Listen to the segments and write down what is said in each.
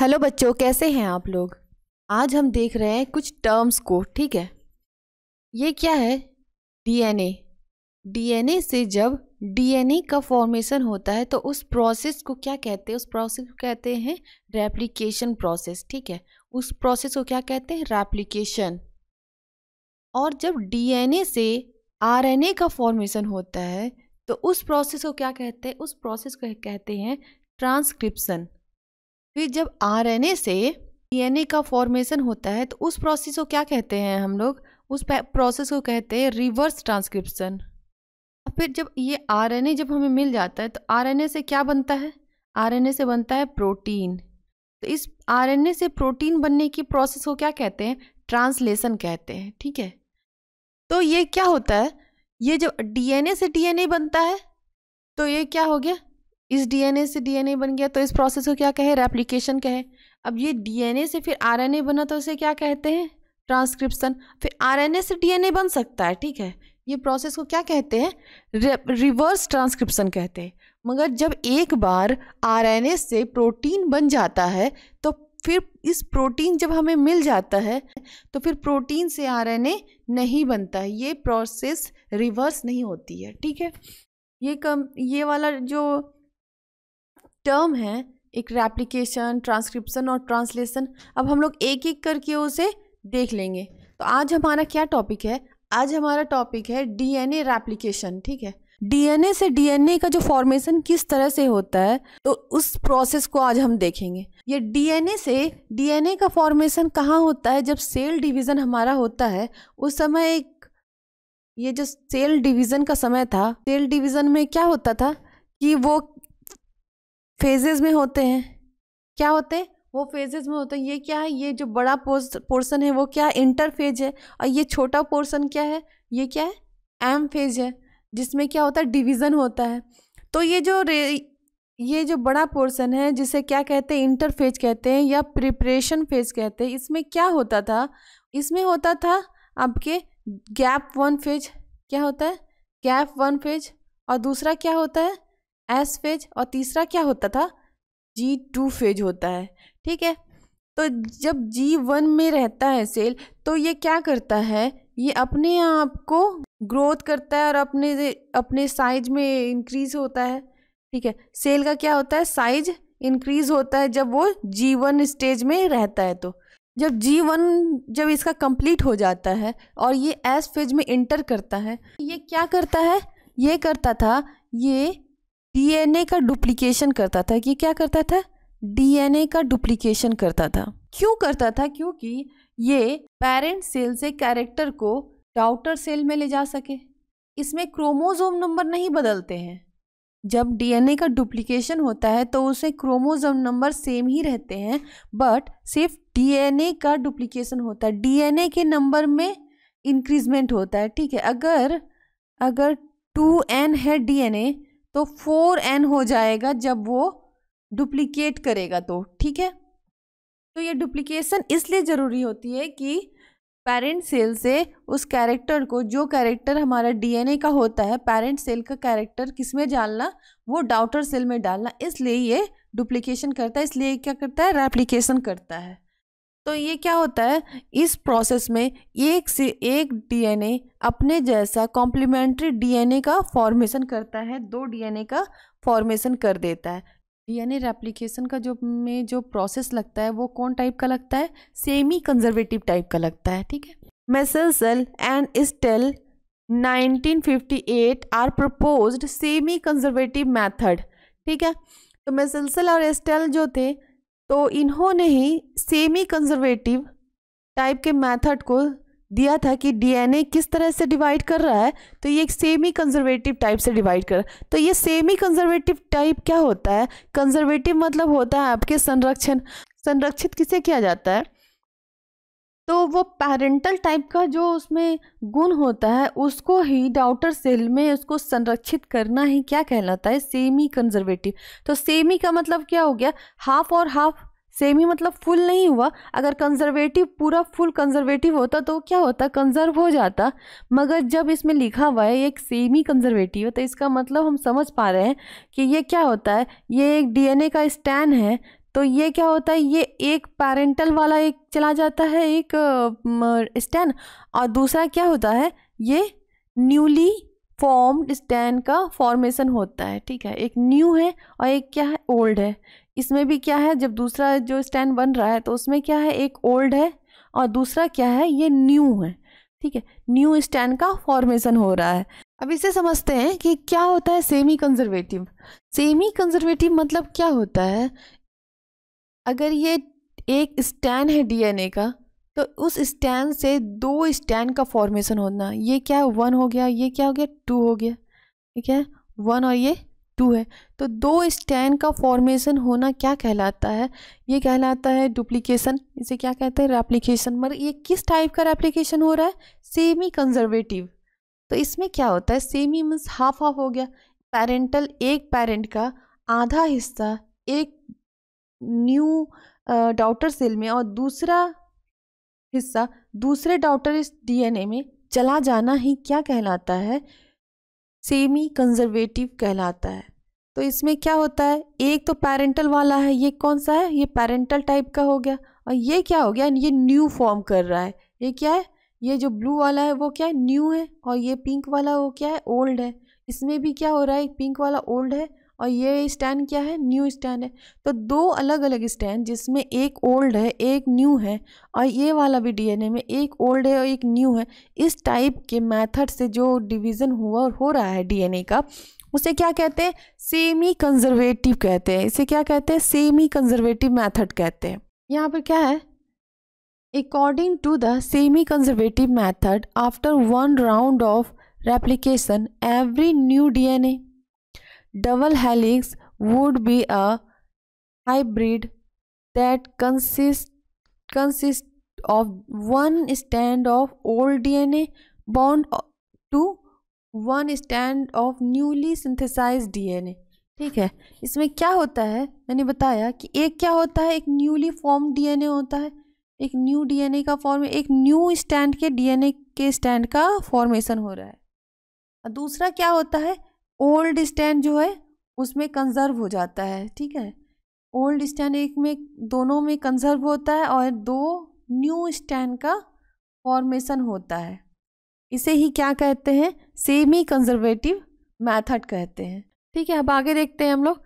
Hello बच्चों, कैसे हैं आप लोग? आज हम देख रहे हैं कुछ टर्म्स को, ठीक है? ये क्या है? डीएनए डीएनए से जब डीएनए का फॉर्मेशन होता है तो उस प्रोसेस को क्या कहते हैं? उस प्रोसेस को कहते हैं रेप्लिकेशन प्रोसेस ठीक है? उस प्रोसेस को क्या कहते हैं? रेप्लिकेशन और जब डीएनए से आरएनए का फॉर्मेशन होता है तो उस प्रोसेस को क्या कहते हैं? उस प्रोसेस को कहते हैं ट्रांसक्रिप्शन फिर जब आरएनए से डीएनए का फॉर्मेशन होता है तो उस प्रोसेस को क्या कहते हैं हम लोग? उस प्रोसेस को कहते हैं रिवर्स ट्रांसक्रिप्शन फिर जब ये आरएनए जब हमें मिल जाता है तो आरएनए से क्या बनता है? आरएनए से बनता है प्रोटीन तो इस आरएनए से प्रोटीन बनने की प्रोसेस को क्या कहते हैं? ट्रांसलेशन कहते हैं, ठीक है? तो ये क्या होता है? ये जब डीएनए से डीएनए बनता है तो ये क्या हो गया? इस डीएनए से डीएनए बन गया तो इस प्रोसेस को क्या कहे? रेप्लिकेशन कहे। अब ये डीएनए से फिर आरएनए बना तो उसे क्या कहते हैं? ट्रांसक्रिप्शन फिर आरएनए से डीएनए बन सकता है, ठीक है? ये प्रोसेस को क्या कहते हैं? रिवर्स ट्रांसक्रिप्शन कहते हैं। मगर जब एक बार आरएनए से प्रोटीन बन जाता है तो फिर इस प्रोटीन जब हमें मिल जाता है तो फिर प्रोटीन से आरएनए नहीं बनता है। ये प्रोसेस रिवर्स नहीं होती है, ठीक है? ये कम, ये वाला जो टर्म है, एक रेप्लिकेशन ट्रांसक्रिप्शन और ट्रांसलेशन अब हम लोग एक एक करके उसे देख लेंगे। तो आज हमारा क्या टॉपिक है? आज हमारा टॉपिक है डीएनए रेप्लिकेशन ठीक है? डीएनए से डीएनए का जो फॉर्मेशन किस तरह से होता है तो उस प्रोसेस को आज हम देखेंगे। ये डीएनए से डीएनए का फॉर्मेशन कहाँ होता है? जब सेल डिवीज़न हमारा होता है, उस समय एक, ये जो सेल डिवीज़न का समय था सेल डिवीज़न में क्या होता था कि वो फेजेस में होते हैं। क्या होते हैं? वो फेजेस में होते हैं। ये क्या है? ये जो बड़ा पोर्सन है, वो क्या है इंटर फ़ेज़ है? और ये छोटा पोर्सन क्या है? ये क्या है? एम फ़ेज़ है, जिसमें क्या होता है? डिवीज़न होता है। तो ये जो ये जो बड़ा पोर्सन है, जिसे क्या कहते हैं? इंटर फ़ेज़ कहते हैं या प्रिपरेशन फ़ेज़ कहते हैं, इसमें क्या होता था? इसमें होता था आपके गैप वन फ़ेज़ क्या होता है? गैप वन फ़ेज़ और दूसरा क्या होता है? एस फ़ेज़ और तीसरा क्या होता था? जी टू फ़ेज़ होता है, ठीक है? तो जब जी वन में रहता है सेल तो ये क्या करता है? ये अपने आप को ग्रोथ करता है और अपने अपने साइज़ में इंक्रीज होता है, ठीक है? सेल का क्या होता है? साइज़ इंक्रीज होता है जब वो जी वन स्टेज में रहता है तो। जब जी वन जब इसका कंप्लीट हो जाता है और ये एस फ़ेज़ में इंटर करता है, ये क्या करता है? ये करता था, ये डीएनए का डुप्लीकेशन करता था कि क्या करता था? डीएनए का डुप्लीकेशन करता था। क्यों करता था? क्योंकि ये पेरेंट सेल से कैरेक्टर को डाउटर सेल में ले जा सके। इसमें क्रोमोजोम नंबर नहीं बदलते हैं। जब डीएनए का डुप्लीकेशन होता है तो उसे क्रोमोजोम नंबर सेम ही रहते हैं बट सिर्फ़ डीएनए का डुप्लीकेशन होता है। डीएनए के नंबर में इंक्रीजमेंट होता है, ठीक है? अगर अगर टू एन है डीएनए तो फोर एन हो जाएगा जब वो डुप्लीकेट करेगा तो ठीक है? तो ये डुप्लीकेशन इसलिए ज़रूरी होती है कि पेरेंट सेल से उस कैरेक्टर को, जो कैरेक्टर हमारा डीएनए का होता है पेरेंट सेल का कैरेक्टर किसमें डालना? वो डाउटर सेल में डालना। इसलिए ये डुप्लीकेशन करता है। इसलिए क्या करता है? रेप्लीकेशन करता है। तो ये क्या होता है? इस प्रोसेस में एक से एक डीएनए अपने जैसा कॉम्प्लीमेंट्री डीएनए का फॉर्मेशन करता है, दो डीएनए का फॉर्मेशन कर देता है। डीएनए रेप्लिकेशन का जो में जो प्रोसेस लगता है, वो कौन टाइप का लगता है? सेमी कंजर्वेटिव टाइप का लगता है, ठीक है? Meselson and Stahl 1958 are proposed semiconservative method ठीक है? तो मेसलसल और एस्टेल जो थे तो इन्होंने ही सेमी कंजर्वेटिव टाइप के मेथड को दिया था कि डीएनए किस तरह से डिवाइड कर रहा है तो ये एक सेमी कंजर्वेटिव टाइप से डिवाइड कर तो ये सेमी कंजर्वेटिव टाइप क्या होता है? कंजर्वेटिव मतलब होता है आपके संरक्षण। संरक्षित किसे किया जाता है? तो वो पेरेंटल टाइप का जो उसमें गुण होता है, उसको ही डाउटर सेल में उसको संरक्षित करना ही क्या कहलाता है? सेमी कंजर्वेटिव तो सेमी का मतलब क्या हो गया? हाफ़ और हाफ़ सेमी मतलब फुल नहीं हुआ। अगर कंजर्वेटिव पूरा फुल कंजर्वेटिव होता तो क्या होता? कंजर्व हो जाता। मगर जब इसमें लिखा हुआ है एक सेमी कंजर्वेटिव है तो इसका मतलब हम समझ पा रहे हैं कि ये क्या होता है? ये एक डीएनए का स्टैंड है तो ये क्या होता है, ये एक पेरेंटल वाला एक चला जाता है, एक स्टैंड और दूसरा क्या होता है, ये न्यूली फॉर्म्ड स्टैंड का फॉर्मेशन होता है, ठीक है? एक न्यू है और एक क्या है ओल्ड है। इसमें भी क्या है, जब दूसरा जो स्टैंड बन रहा है तो उसमें क्या है, एक ओल्ड है और दूसरा क्या है, ये न्यू है, ठीक है? न्यू स्टैंड का फॉर्मेशन हो रहा है। अब इसे समझते हैं कि क्या होता है सेमी कंजर्वेटिव सेमी कंजर्वेटिव मतलब क्या होता है? अगर ये एक स्टैंड है डीएनए का तो उस स्टैंड से दो स्टैंड का फॉर्मेशन होना। ये क्या वन हो गया, ये क्या हो गया? टू हो गया। ठीक है? वन और ये टू है। तो दो स्टैंड का फॉर्मेशन होना क्या कहलाता है? ये कहलाता है डुप्लीकेशन इसे क्या कहते हैं? रेप्लीकेशन मगर ये किस टाइप का रेप्लीकेशन हो रहा है? सेमी कंजर्वेटिव तो इसमें क्या होता है? सेमी मीन्स हाफ़ हाफ़ हो गया। पेरेंटल एक पेरेंट का आधा हिस्सा एक न्यू डाउटर सेल में और दूसरा हिस्सा, दूसरे डाउटर डीएनए में चला जाना ही क्या कहलाता है? सेमी कंजर्वेटिव कहलाता है। तो इसमें क्या होता है? एक तो पेरेंटल वाला है, ये कौन सा है? ये पेरेंटल टाइप का हो गया। और ये क्या हो गया? ये न्यू फॉर्म कर रहा है। ये क्या है? ये जो ब्लू वाला है, वो क्या है? न्यू है। और ये पिंक वाला, वो क्या है? ओल्ड है। इसमें भी क्या हो रहा है? पिंक वाला ओल्ड है। और ये स्टैंड क्या है? न्यू स्टैंड है। तो दो अलग अलग स्टैंड जिसमें एक ओल्ड है, एक न्यू है और ये वाला भी डीएनए में एक ओल्ड है और एक न्यू है। इस टाइप के मेथड से जो डिवीज़न हुआ और हो रहा है डीएनए का, उसे क्या कहते हैं? सेमी कंजर्वेटिव कहते हैं। इसे क्या कहते हैं? सेमी कंजर्वेटिव मैथड कहते हैं। यहाँ पर क्या है? According to the semiconservative method after one round of replication every new DNA double helix would be a hybrid that consists consists of one strand of old DNA bound to one strand of newly synthesized DNA ठीक है इसमें क्या होता है मैंने बताया कि एक क्या होता है एक न्यूली फॉर्म डीएनए होता है एक न्यू डीएनए का फॉर्म एक न्यू स्टैंड के डीएनए के स्टैंड का फॉर्मेशन हो रहा है और दूसरा क्या होता है ओल्ड स्टैंड जो है, उसमें कंजर्व हो जाता है, ठीक है? ओल्ड स्टैंड एक में, दोनों में कंजर्व होता है और दो न्यू स्टैंड का फॉर्मेशन होता है। इसे ही क्या कहते हैं? सेमी कंजर्वेटिव मेथड कहते हैं। ठीक है, अब आगे देखते हैं हम लोग।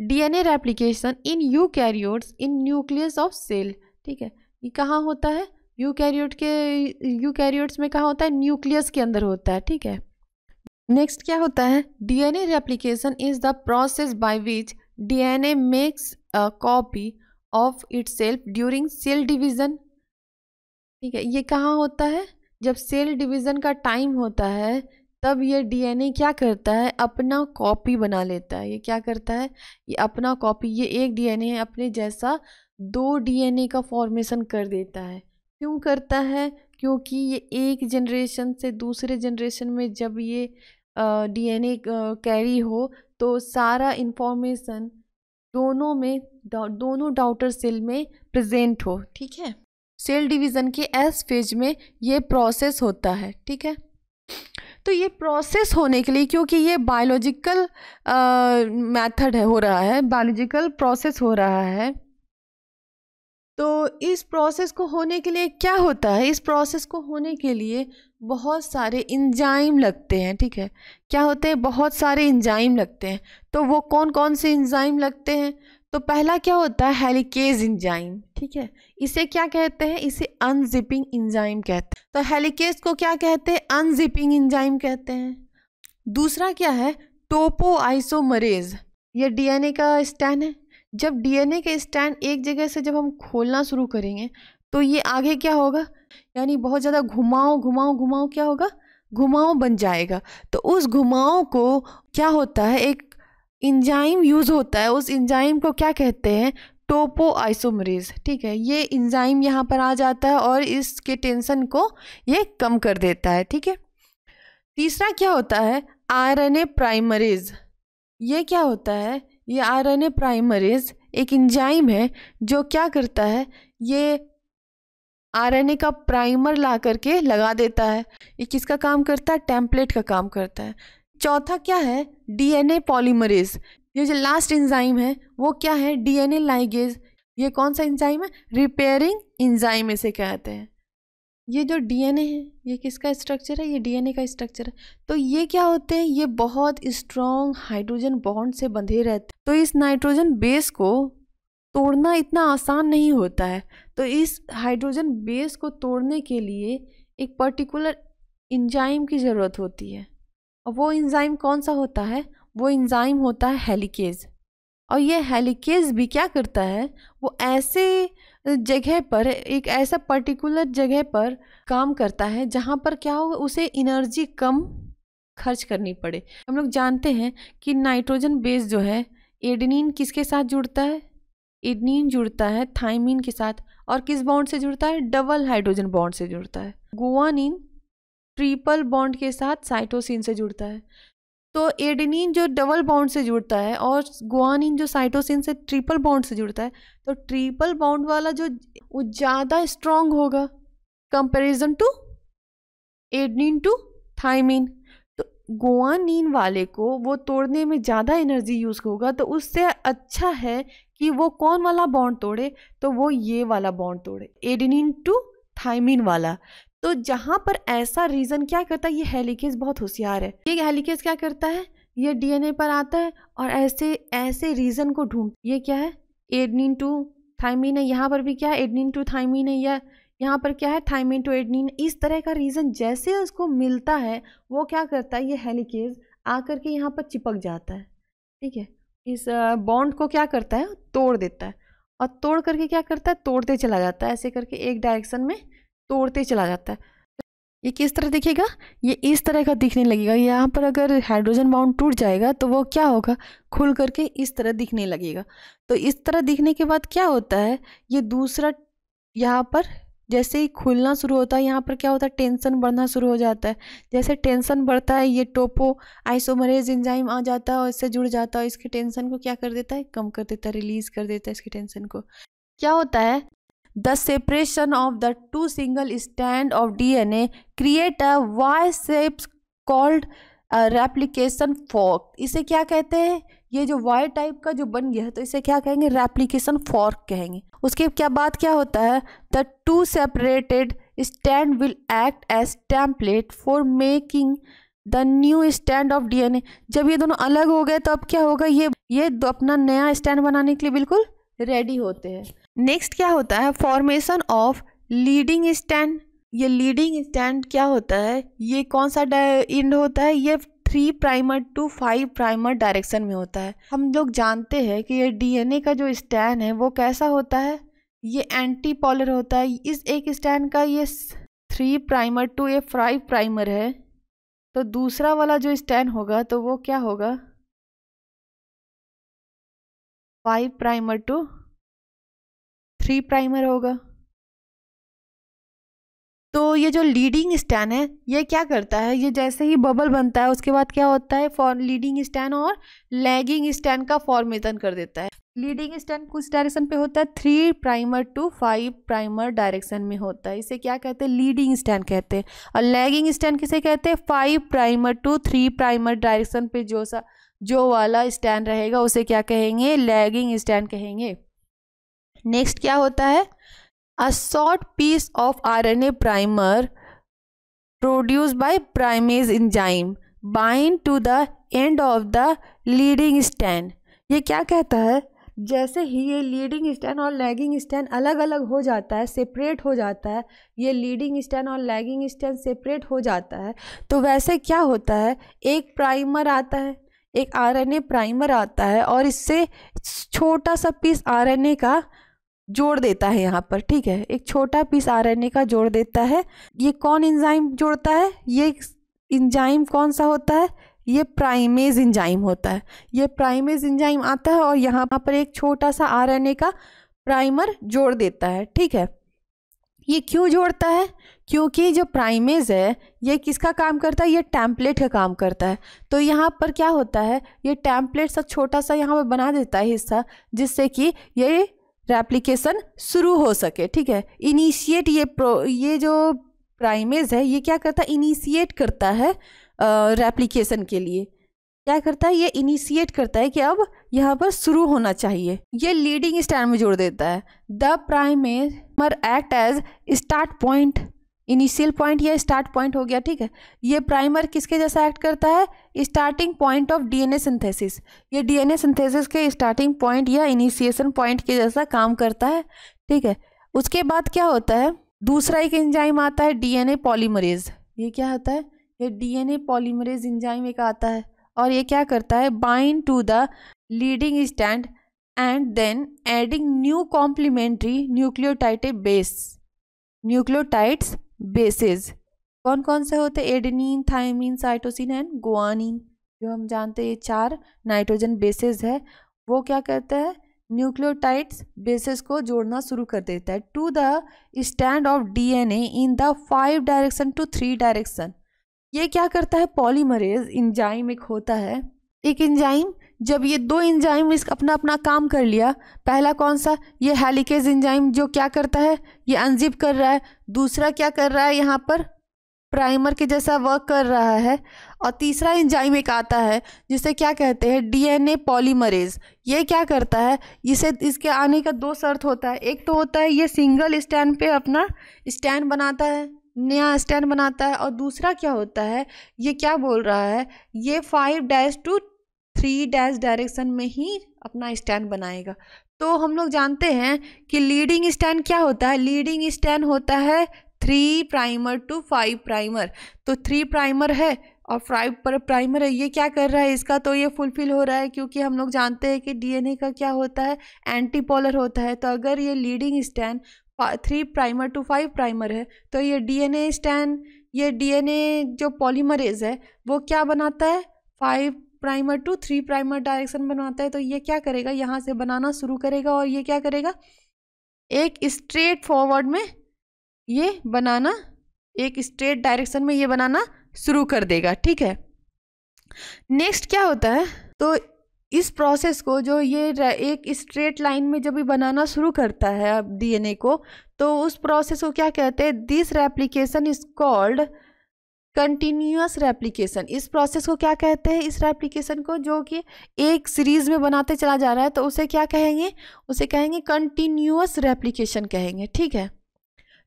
DNA replication in eukaryotes in nucleus of cell, ठीक है? ये कहाँ होता है? यू कैरियोट के यू कैरियोट्स में कहाँ होता है? न्यूक्लियस के अंदर होता है, ठीक है? नेक्स्ट क्या होता है? DNA replication is the process by which DNA makes a copy of itself during cell division ठीक है, ये कहाँ होता है? जब सेल डिवीज़न का टाइम होता है, तब ये डीएनए क्या करता है? अपना कॉपी बना लेता है। ये क्या करता है? ये अपना कॉपी ये एक डीएनए है, अपने जैसा दो डीएनए का फॉर्मेशन कर देता है। क्यों करता है? क्योंकि ये एक जनरेशन से दूसरे जनरेशन में जब ये डीएनए कैरी हो तो सारा इन्फॉर्मेशन दोनों में दोनों डाउटर सेल में प्रेजेंट हो, ठीक है? सेल डिवीज़न के एस फ़ेज़ में ये प्रोसेस होता है, ठीक है? तो ये प्रोसेस होने के लिए, क्योंकि ये बायोलॉजिकल मेथड है, हो रहा है बायोलॉजिकल प्रोसेस हो रहा है तो इस प्रोसेस को होने के लिए क्या होता है? इस प्रोसेस को होने के लिए बहुत सारे इंजाइम लगते हैं, ठीक है? क्या होते हैं? बहुत सारे इंजाइम लगते हैं। तो वो कौन कौन से इंजाइम लगते हैं? तो पहला क्या होता है? हेलिकेज इंजाइम ठीक है? इसे क्या कहते हैं? इसे अनजिपिंग इंजाइम कहते हैं। तो हेलिकेज को क्या कहते हैं? अनजिपिंग इंजाइम कहते हैं। दूसरा क्या है? टोपो आइसोमरेज ये डीएनए का स्टैंड है। जब डीएनए के स्टैंड एक जगह से जब हम खोलना शुरू करेंगे तो ये आगे क्या होगा? यानी बहुत ज़्यादा घुमाओ घुमाओ घुमाओ क्या होगा? घुमाओ बन जाएगा। तो उस घुमाओ को क्या होता है? एक इंजाइम यूज़ होता है। उस इंजाइम को क्या कहते हैं? टोपो आइसोमरीज ठीक है, ये इंजाइम यहाँ पर आ जाता है और इसके टेंशन को ये कम कर देता है। ठीक है? तीसरा क्या होता है? आरएनए प्राइमरीज ये क्या होता है? ये आर एन ए प्राइमरीज एक इंजाइम है जो क्या करता है? ये आरएनए का प्राइमर ला करके लगा देता है। ये किसका काम करता है? टेम्पलेट का काम करता है। चौथा क्या है? DNA polymerase. ये जो लास्ट इंजाइम है, वो क्या है? DNA ligase. ये कौन सा इंजाइम है? रिपेयरिंग इंजाइम इसे कहते हैं। ये जो डीएनए है, ये किसका स्ट्रक्चर है? ये डीएनए का स्ट्रक्चर है। तो ये क्या होते हैं? ये बहुत स्ट्रॉन्ग हाइड्रोजन बॉन्ड से बंधे रहते तो इस नाइट्रोजन बेस को तोड़ना इतना आसान नहीं होता है। तो इस हाइड्रोजन बेस को तोड़ने के लिए एक पर्टिकुलर इंजाइम की ज़रूरत होती है। और वो इंजाइम कौन सा होता है? वो इंजाइम होता है हेलिकेज। और ये हेलिकेज भी क्या करता है? वो ऐसे जगह पर, एक ऐसा पर्टिकुलर जगह पर काम करता है जहाँ पर क्या होगा? उसे इनर्जी कम खर्च करनी पड़े। हम लोग जानते हैं कि नाइट्रोजन बेस जो है एडनिन किसके साथ जुड़ता है? एडनिन जुड़ता है थाइमिन के साथ और किस बॉन्ड से जुड़ता है? डबल हाइड्रोजन बॉन्ड से जुड़ता है। गुआनिन ट्रिपल बॉन्ड के साथ साइटोसिन से जुड़ता है। तो एडेनिन जो डबल बॉन्ड से जुड़ता है और गुआनिन जो साइटोसिन से ट्रिपल बॉन्ड से जुड़ता है तो ट्रिपल बॉन्ड वाला जो वो ज़्यादा स्ट्रॉन्ग होगा। Comparison to adenine to thymine. Guanine वाले को वो तोड़ने में ज़्यादा एनर्जी यूज़ होगा तो उससे अच्छा है कि वो कौन वाला बॉन्ड तोड़े? तो वो ये वाला बॉन्ड तोड़े, एडेनिन टू थाइमिन वाला। तो जहाँ पर ऐसा रीज़न क्या करता है? ये हेलिकेज बहुत होशियार है। ये हेलिकेज क्या करता है? ये डीएनए पर आता है और ऐसे ऐसे रीज़न को ढूंढ, ये क्या है? एडनिन टू थाइमिन है, यहाँ पर भी क्या है? एडनिन टू थाइमिन है, या यहाँ पर क्या है? थाइमिन टू एडनिन इस तरह का रीज़न जैसे उसको मिलता है, वो क्या करता है? ये हेलिकेज आकर के यहाँ पर चिपक जाता है। ठीक है? इस बॉन्ड को क्या करता है? तोड़ देता है। और तोड़ करके क्या करता है? तोड़ते चला जाता है। ऐसे करके एक डायरेक्शन में तोड़ते चला जाता है। ये किस तरह दिखेगा? ये इस तरह का दिखने लगेगा। यहाँ पर अगर हाइड्रोजन बाउंड टूट जाएगा तो वो क्या होगा? खुल करके इस तरह दिखने लगेगा। तो इस तरह दिखने के बाद क्या होता है? ये दूसरा यहाँ पर जैसे ही खुलना शुरू होता है, यहाँ पर क्या होता है, टेंशन बढ़ना शुरू हो जाता है। जैसे टेंशन बढ़ता है, ये टोपो आइसोमरेज इंजाइम आ जाता है और इससे जुड़ जाता है इसके टेंशन को क्या कर देता है, कम कर देता है, रिलीज़ कर देता है इसकी टेंशन को। क्या होता है, the separation of the two single stand of D N A create a Y shape called replication fork. इसे क्या कहते हैं? ये जो वाई टाइप का जो बन गया है तो इसे क्या कहेंगे? रेप्लीकेशन फॉर्क कहेंगे। उसके क्या बात क्या होता है? The two separated stand will act as template for making the new stand of DNA जब ये दोनों अलग हो गए तो अब क्या होगा? ये ये अपना नया स्टैंड बनाने के लिए बिल्कुल रेडी होते हैं। नेक्स्ट क्या होता है? फॉर्मेशन ऑफ़ लीडिंग स्टैंड ये लीडिंग स्टैंड क्या होता है? ये कौन सा इंड होता है? ये three primer to five primer direction में होता है। हम लोग जानते हैं कि ये डीएनए का जो स्टैंड है, वो कैसा होता है? ये एंटी पॉलर होता है। इस एक स्टैंड का ये थ्री प्राइमर टू ये फाइव प्राइमर है। तो दूसरा वाला जो स्टैंड होगा तो वो क्या होगा? Five primer to three primer होगा। तो ये जो लीडिंग स्टैंड है, ये क्या करता है? ये जैसे ही बबल बनता है, उसके बाद क्या होता है? फॉर लीडिंग स्टैंड और लैगिंग स्टैंड का फॉर्मेशन कर देता है। लीडिंग स्टैंड कुछ डायरेक्शन पे होता है three primer to five primer direction में होता है। इसे क्या कहते हैं? लीडिंग स्टैंड कहते हैं। और लैगिंग स्टैंड किसे कहते हैं? Five primer to three primer direction पे जो सा, जो वाला स्टैंड रहेगा, उसे क्या कहेंगे? लैगिंग स्टैंड कहेंगे। नेक्स्ट क्या होता है? A short piece of RNA primer produce by primase enzyme bind to the end of the leading stand ये क्या कहता है? जैसे ही ये लीडिंग स्टैंड और लैगिंग स्टैंड अलग अलग हो जाता है सेपरेट हो जाता है, ये लीडिंग स्टैंड और लैगिंग स्टैंड सेपरेट हो जाता है तो वैसे क्या होता है? एक प्राइमर आता है, एक आरएनए प्राइमर आता है और इससे छोटा सा पीस आरएनए का जोड़ देता है यहाँ पर, ठीक है? एक छोटा पीस आरएनए का जोड़ देता है। ये कौन इंजाइम जोड़ता है? ये इंजाइम कौन सा होता है? ये प्राइमेज इंजाइम होता है। ये प्राइमेज इंजाइम आता है और यहाँ पर एक छोटा सा आरएनए का प्राइमर जोड़ देता है, ठीक है? ये क्यों जोड़ता है? क्योंकि जो प्राइमेज है, ये किसका काम करता है? ये टैम्पलेट का काम करता है। तो यहाँ पर क्या होता है? ये टैम्पलेट सा छोटा सा यहाँ पर बना देता है हिस्सा, जिससे कि ये रेप्लिकेशन शुरू हो सके, ठीक है? इनिशिएट ये प्रो ये जो प्राइमेज है, ये क्या करता है? इनिशिएट करता है रेप्लीकेशन के लिए। क्या करता है? ये इनिशिएट करता है कि अब यहाँ पर शुरू होना चाहिए। ये लीडिंग स्टैंड में जोड़ देता है। द प्राइमेज मर act as start point initial point या स्टार्ट पॉइंट हो गया, ठीक है? ये प्राइमर किसके जैसा एक्ट करता है? Starting point of DNA synthesis. ये डीएनए सिंथेसिस के स्टार्टिंग पॉइंट या इनिशिएशन पॉइंट के जैसा काम करता है, ठीक है? उसके बाद क्या होता है? दूसरा एक एंजाइम आता है, डीएनए पॉलीमरेज। ये क्या होता है? ये डीएनए पॉलीमरेज इंजाइम एक आता है और ये क्या करता है? Bind to the leading stand and then adding new complementary nucleotide base. Nucleotides bases कौन कौन से होते हैं? Adenine thymine cytosine and guanine जो हम जानते हैं ये चार नाइट्रोजन बेसिस है, वो क्या करता है? न्यूक्लियोटाइड्स बेसिस को जोड़ना शुरू कर देता है to the stand of DNA in the five direction to three direction ये क्या करता है? पॉलीमरेज इंजाइम एक होता है। एक इंजाइम जब ये दो इंजाइम इस अपना अपना काम कर लिया, पहला कौन सा? ये हेलिकेज इंजाइम जो क्या करता है? ये अनजिप कर रहा है। दूसरा क्या कर रहा है यहाँ पर? प्राइमर के जैसा वर्क कर रहा है। और तीसरा इंजाइम एक आता है, जिसे क्या कहते हैं? डीएनए पॉलीमरेज ये क्या करता है? इसे, इसके आने का दो शर्त होता है। एक तो होता है, ये सिंगल स्टैंड पे अपना स्टैंड बनाता है, नया स्टैंड बनाता है। और दूसरा क्या होता है? ये क्या बोल रहा है? ये five dash to three dash direction में ही अपना स्टैंड बनाएगा। तो हम लोग जानते हैं कि लीडिंग स्टैंड क्या होता है? लीडिंग स्टैंड होता है three primer to five primer तो थ्री प्राइमर है और फाइव पर प्राइमर है। ये क्या कर रहा है? इसका तो ये फुलफिल हो रहा है क्योंकि हम लोग जानते हैं कि डीएनए का क्या होता है? एंटीपोलर होता है। तो अगर ये leading stand three primer to five primer है तो ये डीएनए स्टैंड ये डीएनए जो पॉलीमरेज है, वो क्या बनाता है? Five primer to three primer direction बनाता है तो ये क्या करेगा? यहाँ से बनाना शुरू करेगा और ये क्या करेगा? एक स्ट्रेट फॉरवर्ड में ये बनाना, एक स्ट्रेट डायरेक्शन में ये बनाना शुरू कर देगा, ठीक है? नेक्स्ट क्या होता है? तो इस प्रोसेस को जो ये एक स्ट्रेट लाइन में जब भी बनाना शुरू करता है अब डीएनए को तो उस प्रोसेस को क्या कहते हैं? This replication is called continuous replication इस प्रोसेस को क्या कहते हैं? इस रेप्लिकेशन को जो कि एक सीरीज़ में बनाते चला जा रहा है तो उसे क्या कहेंगे? उसे कहेंगे कंटिन्यूस रेप्लिकेशन कहेंगे, ठीक है?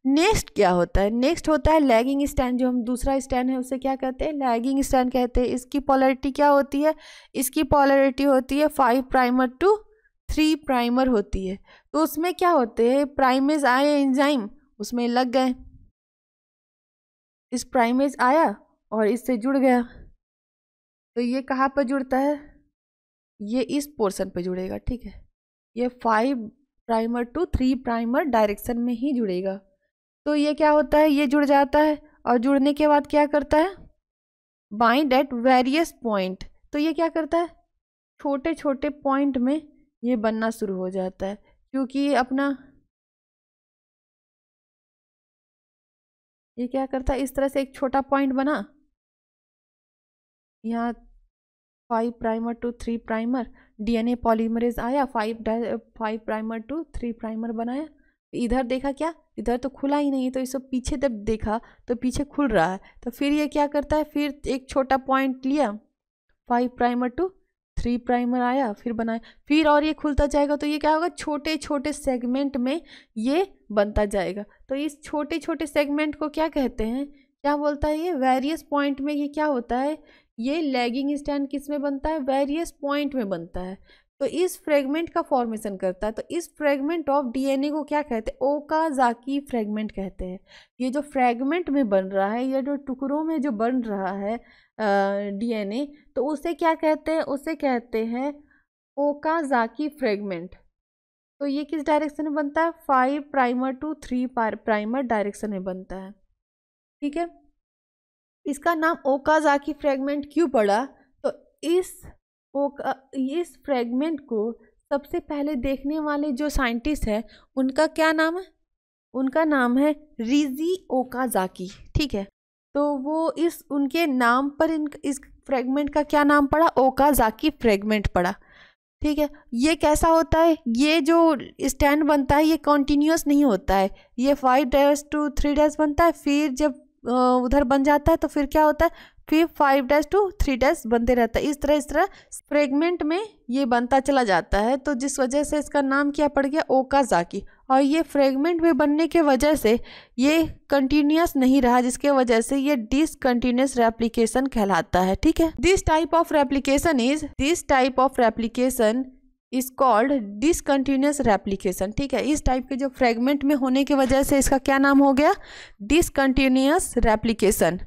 नेक्स्ट क्या होता है? नेक्स्ट होता है लैगिंग स्टैंड जो हम दूसरा स्टैंड है, उसे क्या कहते हैं? लैगिंग स्टैंड कहते हैं। इसकी पॉलरिटी क्या होती है? इसकी पॉलरिटी होती है five primer to three primer होती है। तो उसमें क्या होते हैं? प्राइमेज आए एंजाइम उसमें लग गए। इस प्राइमेज आया और इससे जुड़ गया। तो ये कहाँ पर जुड़ता है? ये इस पोर्शन पे जुड़ेगा, ठीक है? ये five primer to three primer direction में ही जुड़ेगा। तो ये क्या होता है? ये जुड़ जाता है और जुड़ने के बाद क्या करता है? बाइंड एट वेरियस पॉइंट तो ये क्या करता है? छोटे छोटे पॉइंट में ये बनना शुरू हो जाता है, क्योंकि ये अपना ये क्या करता? है इस तरह से एक छोटा पॉइंट बना। यहाँ five primer to three primer DNA polymerase आया five five primer to three primer बनाया। इधर देखा क्या? इधर तो खुला ही नहीं तो इसको पीछे जब देखा तो पीछे खुल रहा है। तो फिर ये क्या करता है? फिर एक छोटा पॉइंट लिया five primer to three primer आया, फिर बनाया, फिर और ये खुलता जाएगा तो ये क्या होगा? छोटे छोटे सेगमेंट में ये बनता जाएगा। तो इस छोटे छोटे सेगमेंट को क्या कहते हैं? क्या बोलता है ये? वेरियस पॉइंट में ये क्या होता है? ये लैगिंग स्टैंड किसमें बनता है? वेरियस पॉइंट में बनता है। तो इस फ्रेगमेंट का फॉर्मेशन करता है तो इस फ्रेगमेंट ऑफ़ डीएनए को क्या कहते हैं? ओकाजाकी फ्रेगमेंट कहते हैं। ये जो फ्रेगमेंट में बन रहा है, या जो टुकड़ों में जो बन रहा है डीएनए तो उसे क्या कहते हैं? उसे कहते हैं ओकाजाकी फ्रेगमेंट तो ये किस डायरेक्शन में बनता है? Five primer to three primer direction में बनता है। ठीक है? इसका नाम ओकाजाकी फ्रेगमेंट क्यों पड़ा? तो इस इस फ्रेगमेंट को सबसे पहले देखने वाले जो साइंटिस्ट हैं, उनका क्या नाम है? उनका नाम है रिजी ओकाजाकी, ठीक है? तो वो इस, उनके नाम पर इन, इस फ्रेगमेंट का क्या नाम पड़ा? ओकाजाकी फ्रेगमेंट पड़ा, ठीक है? ये कैसा होता है? ये जो स्टैंड बनता है, ये कॉन्टीन्यूस नहीं होता है। ये five dash to three dash बनता है, फिर जब उधर बन जाता है तो फिर क्या होता है? फिर five dash to three dash बनते रहता है। इस तरह इस तरह फ्रेगमेंट में ये बनता चला जाता है। तो जिस वजह से इसका नाम क्या पड़ गया? ओकाजाकी और ये फ्रेगमेंट में बनने के वजह से ये कंटिन्यूस नहीं रहा, जिसके वजह से ये डिसकंटिन्यूस रेप्लीकेशन कहलाता है। ठीक है? This type of replication is this type of replication is called discontinuous replication ठीक है? इस टाइप के जो फ्रेगमेंट में होने की वजह से इसका क्या नाम हो गया? डिसकंटिन्यूस रेप्लीकेशन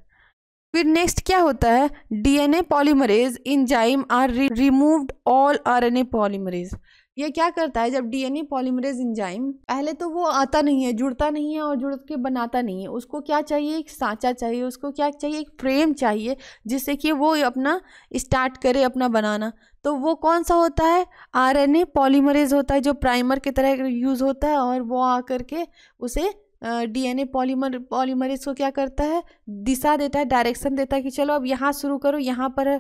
फिर नेक्स्ट क्या होता है? DNA polymerase enzyme are removed all RNA polymerase ये क्या करता है जब डीएनए पॉलीमरेज इंजाइम पहले तो वो आता नहीं है, जुड़ता नहीं है और जुड़ के बनाता नहीं है। उसको क्या चाहिए? एक सांचा चाहिए, उसको क्या चाहिए? एक फ्रेम चाहिए, जिससे कि वो अपना स्टार्ट करे अपना बनाना। तो वो कौन सा होता है? आरएनए पॉलीमरेज होता है, जो प्राइमर की तरह यूज़ होता है और वो आ करके उसे डीएनए पॉलीमर, पॉलीमरेज को क्या करता है? दिशा देता है, डायरेक्शन देता है कि चलो अब यहाँ शुरू करो, यहाँ पर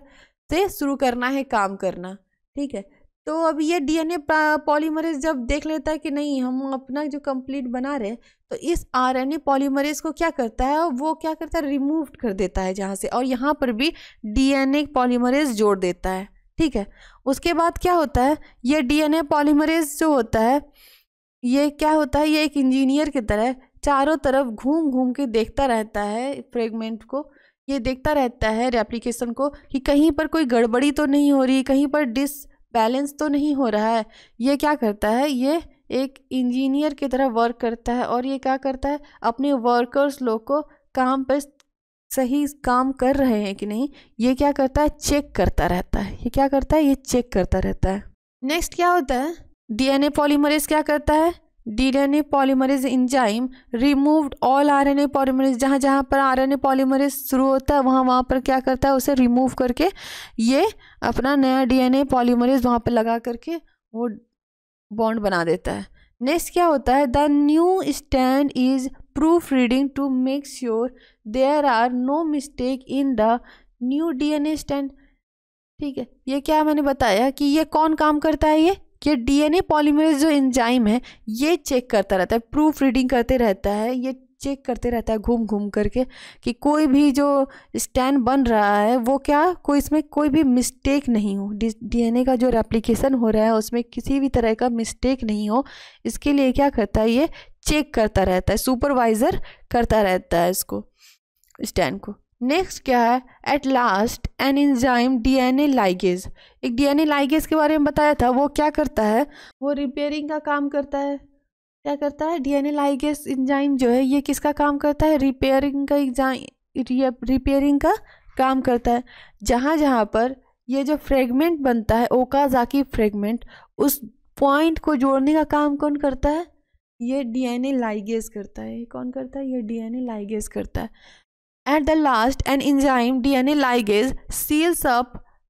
से शुरू करना है काम करना, ठीक है? तो अब ये डीएनए पॉलीमरेज जब देख लेता है कि नहीं, हम अपना जो कंप्लीट बना रहे तो इस आरएनए पॉलीमरेज को क्या करता है? वो क्या करता है? रिमूव कर देता है जहाँ से, और यहाँ पर भी डीएनए पॉलीमरेज जोड़ देता है, ठीक है? उसके बाद क्या होता है? ये डीएनए पॉलीमरेज जो होता है, ये क्या होता है? ये एक इंजीनियर की तरह चारों तरफ़ घूम घूम के देखता रहता है फ्रेगमेंट को। ये देखता रहता है रेप्लिकेशन को कि कहीं पर कोई गड़बड़ी तो नहीं हो रही, कहीं पर डिस बैलेंस तो नहीं हो रहा है। ये क्या करता है? ये एक इंजीनियर की तरह वर्क करता है और ये क्या करता है? अपने वर्कर्स लोग को काम पर सही काम कर रहे हैं कि नहीं? ये क्या करता है? चेक करता रहता है। ये क्या करता है? ये चेक करता रहता है। नेक्स्ट क्या होता है? डीएनए पॉलीमरेज क्या करता है? DNA polymerase enzyme removed all RNA polymerase जहाँ जहाँ पर आरएनए पॉलीमरेज शुरू होता है, वहाँ वहाँ पर क्या करता है, उसे रिमूव करके ये अपना नया डीएनए पॉलीमरेज वहाँ पर लगा करके वो बॉन्ड बना देता है। नेक्स्ट क्या होता है? The new stand is proof reading to make sure there are no mistake in the new DNA stand ठीक है, ये क्या मैंने बताया कि ये कौन काम करता है ये? कि डीएनए पॉलीमरेज जो एंजाइम है, ये चेक करता रहता है प्रूफ रीडिंग करते रहता है, ये चेक करते रहता है घूम घूम करके कि कोई भी जो स्टैंड बन रहा है, वो क्या, कोई इसमें कोई भी मिस्टेक नहीं हो। डीएनए का जो रेप्लिकेशन हो रहा है, उसमें किसी भी तरह का मिस्टेक नहीं हो। इसके लिए क्या करता है, ये चेक करता रहता है सुपरवाइज़र करता रहता है इसको स्टैंड को। नेक्स्ट क्या है? At last an enzyme DNA ligase एक डीएनए लाइगेज के बारे में बताया था, वो क्या करता है? वो रिपेयरिंग का काम करता है। क्या करता है? डीएनए लाइगेज इंजाइम जो है, ये किसका काम करता है? रिपेयरिंग का एग्ज़ाम रिपेयरिंग का काम करता है। जहाँ जहाँ पर ये जो फ्रेगमेंट बनता है ओकाजाकी फ्रेगमेंट उस पॉइंट को जोड़ने का काम कौन करता है? ये डीएनए लाइगेज करता है। कौन करता है? ये डीएनए लाइगेज करता है। At the last, an enzyme DNA ligase seals up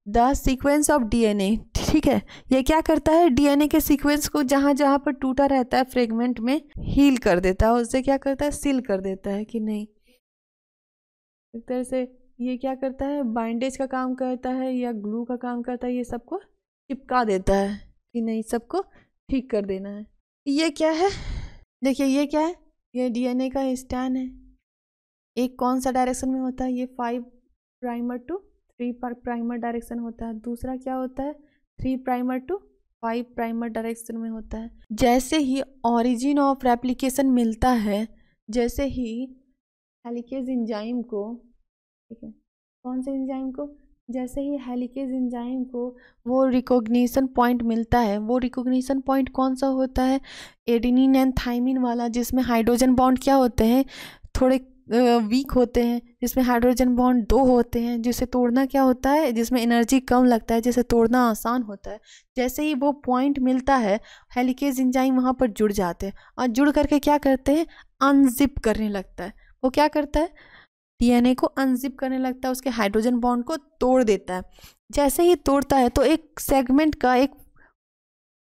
the sequence of DNA ठीक है? ये क्या करता है? डीएनए के सीक्वेंस को जहाँ जहाँ पर टूटा रहता है फ्रेगमेंट में हील कर देता है। उससे क्या करता है? सील कर देता है कि नहीं। एक तरह से ये क्या करता है? बाइंडेज का काम करता है या ग्लू का काम करता है ये सबको चिपका देता है कि नहीं सबको ठीक कर देना है। ये क्या है? देखिए ये क्या है? ये डीएनए का स्टैंड है। एक कौन सा डायरेक्शन में होता है? ये five primer to three primer direction होता है। दूसरा क्या होता है? Three primer to five primer direction में होता है। जैसे ही ऑरिजिन ऑफ़ रेप्लिकेशन मिलता है, जैसे ही हेलिकेज इंजाइम को, ठीक है? कौन से इंजाइम को? जैसे ही हेलिकेज इंजाइम को वो रिकॉग्निशन पॉइंट मिलता है, वो रिकॉग्निशन पॉइंट कौन सा होता है? एडिनिन एंड थाइमिन वाला, जिसमें हाइड्रोजन बॉन्ड क्या होते हैं? थोड़े वीक होते हैं, जिसमें हाइड्रोजन बॉन्ड दो होते हैं, जिसे तोड़ना क्या होता है? जिसमें एनर्जी कम लगता है, जिसे तोड़ना आसान होता है। जैसे ही वो पॉइंट मिलता है हेलिकेज इंजाइम वहाँ पर जुड़ जाते हैं और जुड़ करके क्या करते हैं? अनजिप करने लगता है। वो क्या करता है? डीएनए को अनजिप करने लगता है, उसके हाइड्रोजन बॉन्ड को तोड़ देता है। जैसे ही तोड़ता है तो एक सेगमेंट का एक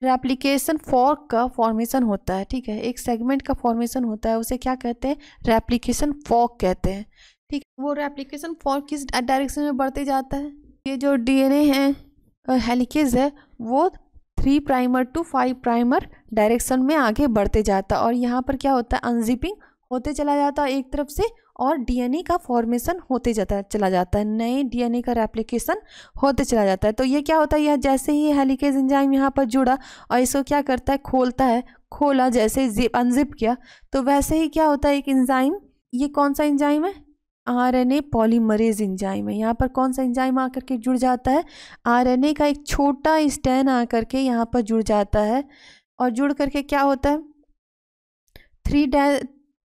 रेप्लिकेशन फॉर्क का फॉर्मेशन होता है, ठीक है? एक सेगमेंट का फॉर्मेशन होता है, उसे क्या कहते हैं? रेप्लिकेशन फॉर्क कहते हैं, ठीक है? वो रेप्लिकेशन फॉर्क किस डायरेक्शन में बढ़ते जाता है? ये जो डीएनए है हेलिकेज है, वो three primer to five primer direction में आगे बढ़ते जाता है, और यहाँ पर क्या होता है? अनजिपिंग होते चला जाता है, एक तरफ़ से और डीएनए का फॉर्मेशन होते जाता चला जाता है। नए डीएनए का रेप्लिकेशन होते चला जाता है। तो ये क्या होता है? यह जैसे ही हेलिकेज इंजाइम यहाँ पर जुड़ा और इसको क्या करता है? खोलता है। खोला, जैसे जिप अनजिप किया तो वैसे ही क्या होता है? एक इंजाइम ये कौन सा इंजाइम है? आरएनए पॉलीमरेज इंजाइम है। यहाँ पर कौन सा इंजाइम आकर के जुड़ जाता है? आरएनए का एक छोटा स्टैन आकर के यहाँ पर जुड़ जाता है। और जुड़ करके क्या होता है? थ्री डै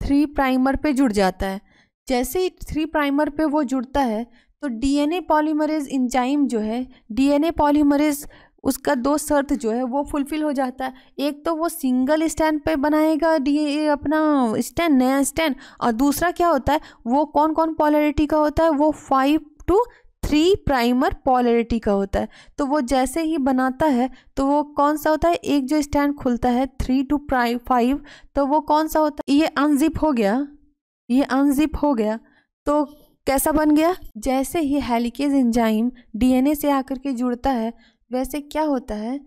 थ्री प्राइमर पे जुड़ जाता है। जैसे ही थ्री प्राइमर पे वो जुड़ता है तो डीएनए पॉलीमरेज इंजाइम जो है डीएनए पॉलीमरेज उसका दो शर्त जो है, वो फुलफिल हो जाता है। एक तो वो सिंगल स्टैंड पे बनाएगा डी अपना स्टैंड नया स्टैंड और दूसरा क्या होता है, वो कौन कौन पॉलरिटी का होता है, वो five to three primer polarity का होता है। तो वो जैसे ही बनाता है तो वो कौन सा होता है, एक जो स्टैंड खुलता है थ्री टू प्राइ फाइव तो वो कौन सा होता है, ये अनजिप हो गया। ये अनजिप हो गया। तो कैसा बन गया? जैसे ही हेलिकेज एंजाइम डीएनए से आकर के जुड़ता है, वैसे क्या होता है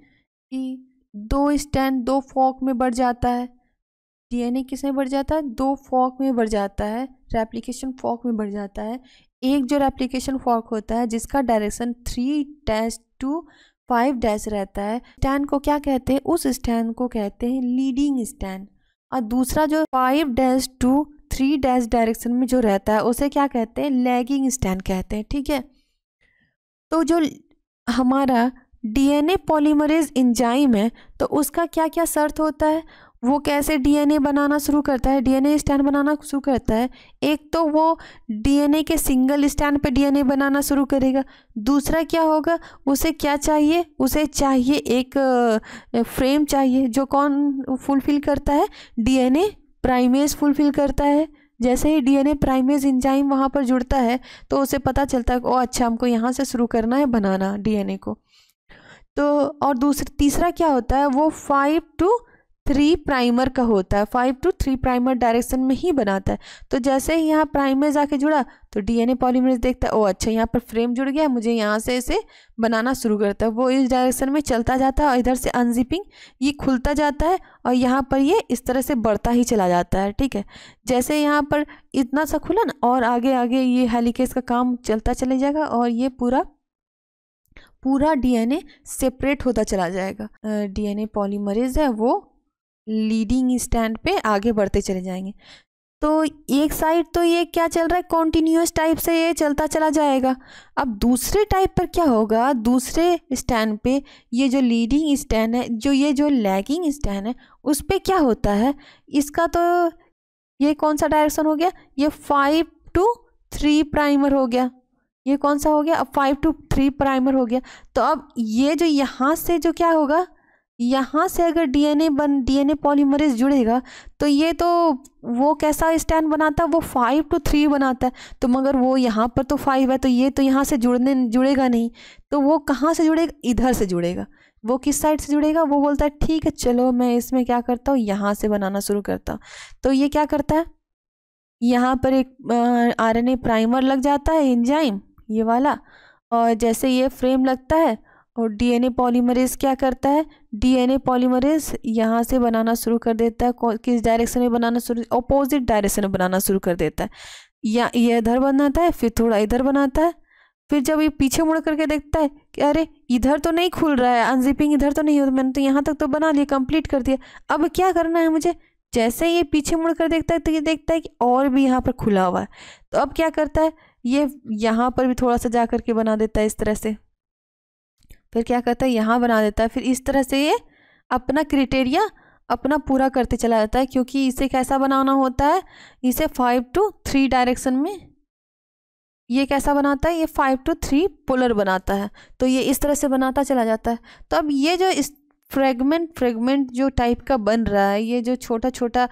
कि दो स्टैंड, दो फॉक में बढ़ जाता है। डीएनए किसमें बढ़ जाता है? दो फॉक में बढ़ जाता है, रेप्लिकेशन फॉक में बढ़ जाता है। एक जो रेप्लिकेशन फॉक होता है, जिसका direction three dash to five dash रहता है, स्टैंड को क्या कहते हैं? उस स्टैंड को कहते हैं लीडिंग स्टैंड। और दूसरा जो five dash to three dash direction में जो रहता है, उसे क्या कहते हैं? लैगिंग स्टैंड कहते हैं, ठीक है? तो जो हमारा डीएनए पॉलीमरेज इंजाइम है तो उसका क्या क्या शर्त होता है? वो कैसे डीएनए बनाना शुरू करता है? डीएनए स्टैंड बनाना शुरू करता है। एक तो वो डीएनए के सिंगल स्टैंड पे डीएनए बनाना शुरू करेगा। दूसरा क्या होगा? उसे क्या चाहिए? उसे चाहिए एक फ्रेम चाहिए, जो कौन फुलफिल करता है? डीएनए प्राइमेज फुलफिल करता है। जैसे ही डीएनए प्राइमेज इंजाइम वहाँ पर जुड़ता है तो उसे पता चलता है ओ अच्छा हमको यहाँ से शुरू करना है बनाना डीएनए को। तो और दूसरा, तीसरा क्या होता है, वो फाइव टू थ्री प्राइमर का होता है five to three primer direction में ही बनाता है। तो जैसे ही यहाँ प्राइमर जाके जुड़ा तो डीएनए पॉलीमरेज देखता है ओ अच्छा यहाँ पर फ्रेम जुड़ गया, मुझे यहाँ से इसे बनाना शुरू करता है। वो इस डायरेक्शन में चलता जाता है और इधर से अनजिपिंग ये खुलता जाता है और यहाँ पर ये इस तरह से बढ़ता ही चला जाता है, ठीक है? जैसे यहाँ पर इतना सा खुला ना, और आगे आगे ये हेलिकेस का काम चलता चले जाएगा और ये पूरा पूरा डीएनए सेपरेट होता चला जाएगा। डीएनए पॉलीमरेज है वो लीडिंग स्टैंड पे आगे बढ़ते चले जाएँगे। तो एक साइड तो ये क्या चल रहा है? कॉन्टीन्यूस टाइप से ये चलता चला जाएगा। अब दूसरे टाइप पर क्या होगा? दूसरे स्टैंड पे ये जो लीडिंग स्टैंड है, जो ये जो लैगिंग स्टैंड है, उस पर क्या होता है? इसका तो ये कौन सा डायरेक्शन हो गया? ये फाइव टू थ्री प्राइमर हो गया। ये कौन सा हो गया? अब फाइव टू थ्री प्राइमर हो गया। तो अब ये जो यहाँ से जो क्या होगा? यहाँ से अगर डीएनए बन, डीएनए पॉलीमरेज जुड़ेगा तो ये तो वो कैसा स्टैंड बनाता? है वो फाइव टू थ्री बनाता है। तो मगर वो यहाँ पर तो फाइव है तो ये तो यहाँ से जुड़ने, जुड़ेगा नहीं। तो वो कहाँ से जुड़ेगा? इधर से जुड़ेगा। वो किस साइड से जुड़ेगा? वो बोलता है, ठीक है, चलो, मैं इसमें क्या करता हूँ? यहाँ से बनाना शुरू करता हूँ। तो ये क्या करता है? यहाँ पर एक आरएनए प्राइमर लग जाता है इंजाइम ये वाला। और जैसे ये फ्रेम लगता है और डीएनए पॉलीमरेज क्या करता है? डीएनए पॉलीमरेज यहाँ से बनाना शुरू कर देता है किस डायरेक्शन में बनाना शुरू अपोजिट डायरेक्शन में बनाना शुरू कर देता है। या ये इधर बनाता है, फिर थोड़ा इधर बनाता है, फिर जब ये पीछे मुड़ करके देखता है कि अरे, इधर तो नहीं खुल रहा है अनजिपिंग इधर तो नहीं हो, मैंने तो यहाँ तक तो बना लिया कंप्लीट कर दिया। अब क्या करना है मुझे? जैसे ये पीछे मुड़ कर देखता है तो ये देखता है कि और भी यहाँ पर खुला हुआ है। तो अब क्या करता है? ये यहाँ पर भी थोड़ा सा जा करके बना देता है इस तरह से। फिर क्या करता है? यहाँ बना देता है। फिर इस तरह से ये अपना क्रिटेरिया अपना पूरा करते चला जाता है, क्योंकि इसे कैसा बनाना होता है? इसे फाइव टू थ्री डायरेक्शन में ये कैसा बनाता है? ये फाइव टू थ्री पोलर बनाता है। तो ये इस तरह से बनाता चला जाता है। तो अब ये जो इस फ्रेगमेंट फ्रेगमेंट जो टाइप का बन रहा है, ये जो छोटा छोटा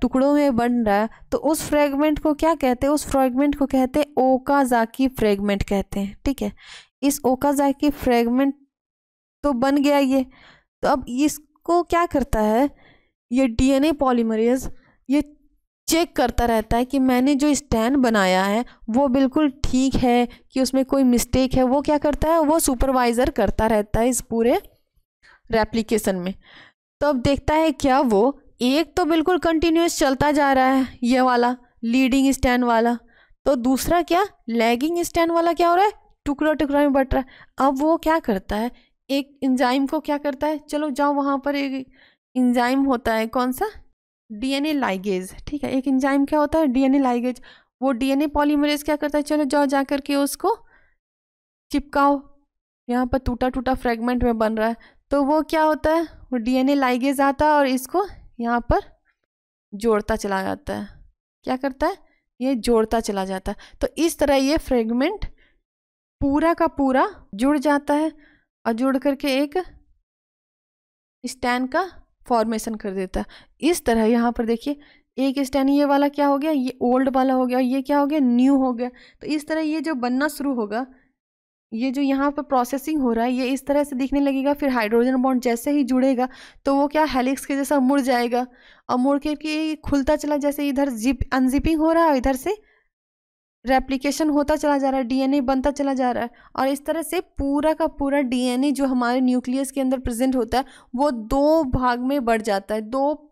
टुकड़ों में बन रहा है तो उस फ्रेगमेंट को क्या कहते हैं? उस फ्रेगमेंट को कहते हैं ओकाजाकी फ्रेगमेंट कहते हैं। ठीक है? इस ओकाजाकी फ्रेगमेंट तो बन गया ये। तो अब इसको क्या करता है? ये डीएनए पॉलीमरेज ये चेक करता रहता है कि मैंने जो स्टैंड बनाया है वो बिल्कुल ठीक है कि उसमें कोई मिस्टेक है। वो क्या करता है? वो सुपरवाइज़र करता रहता है इस पूरे रेप्लिकेशन में। तो अब देखता है क्या वो एक तो बिल्कुल कंटिन्यूस चलता जा रहा है ये वाला, लीडिंग स्टैंड वाला। तो दूसरा क्या? लैगिंग स्टैंड वाला क्या हो रहा है? टुकड़ा टुकड़ा में बट रहा है। अब वो क्या करता है? एक इंजाइम को क्या करता है? चलो जाओ वहाँ पर एक इंजाइम होता है। कौन सा? डीएनए लाइगेज ठीक है। एक इंजाइम क्या होता है? डीएनए लाइगेज वो डीएनए पॉलीमरेज क्या करता है? चलो जाओ जा कर के उसको चिपकाओ। यहाँ पर टूटा टूटा फ्रेगमेंट में बन रहा है। तो वो क्या होता है? वो डीएनए लाइगेज आता है और इसको यहाँ पर जोड़ता चला जाता है। क्या करता है? ये जोड़ता चला जाता है। तो इस तरह ये फ्रेगमेंट पूरा का पूरा जुड़ जाता है और जुड़ करके एक स्टैंड का फॉर्मेशन कर देता है। इस तरह यहाँ पर देखिए, एक स्टैंड, ये वाला क्या हो गया? ये ओल्ड वाला हो गया ये क्या हो गया? न्यू हो गया। तो इस तरह ये जो बनना शुरू होगा, ये जो यहाँ पर प्रोसेसिंग हो रहा है, ये इस तरह से दिखने लगेगा, फिर हाइड्रोजन बॉन्ड जैसे ही जुड़ेगा तो वो क्या हेलिक्स के जैसा मुड़ जाएगा और मुड़ के खुलता चला, जैसे इधर जिप अनजिपिंग हो रहा है इधर से रेप्लिकेशन होता चला जा रहा है डीएनए बनता चला जा रहा है। और इस तरह से पूरा का पूरा डीएनए जो हमारे न्यूक्लियस के अंदर प्रेजेंट होता है, वो दो भाग में बढ़ जाता है, दो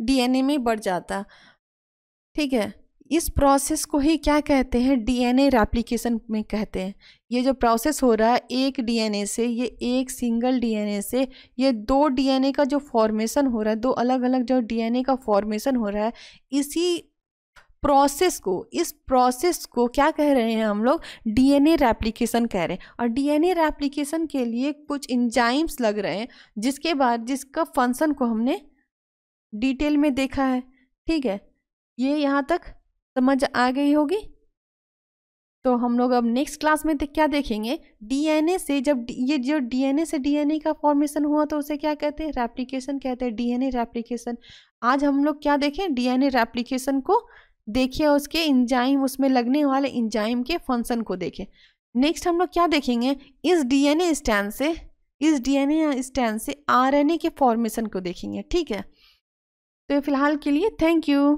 डीएनए में बढ़ जाता है। ठीक है? इस प्रोसेस को ही क्या कहते हैं? डीएनए रेप्लिकेशन में कहते हैं। ये जो प्रोसेस हो रहा है, एक डीएनए से, ये एक सिंगल डीएनए से, ये दो डीएनए का जो फॉर्मेशन हो रहा है, दो अलग अलग जो डीएनए का फॉर्मेशन हो रहा है, इसी प्रोसेस को, इस प्रोसेस को क्या कह रहे हैं हम लोग? डीएनए रेप्लिकेशन कह रहे हैं। और डीएनए रेप्लिकेशन के लिए कुछ इंजाइम्स लग रहे हैं, जिसके बाद जिसका फ़ंक्शन को हमने डिटेल में देखा है। ठीक है? ये यहाँ तक समझ आ गई होगी? तो हम लोग अब नेक्स्ट क्लास में क्या देखेंगे? डीएनए से जब ये जो डीएनए से डीएनए का फॉर्मेशन हुआ तो उसे क्या कहते हैं? रेप्लिकेशन कहते हैं डीएनए रेप्लिकेशन आज हम लोग क्या देखें? डीएनए रेप्लिकेशन को देखिए उसके इंजाइम उसमें लगने वाले इंजाइम के फ़ंक्शन को देखें। नेक्स्ट हम लोग क्या देखेंगे? इस डीएनए स्टैंड से, इस डीएनए स्टैंड से आरएनए के फॉर्मेशन को देखेंगे, ठीक है? तो फ़िलहाल के लिए थैंक यू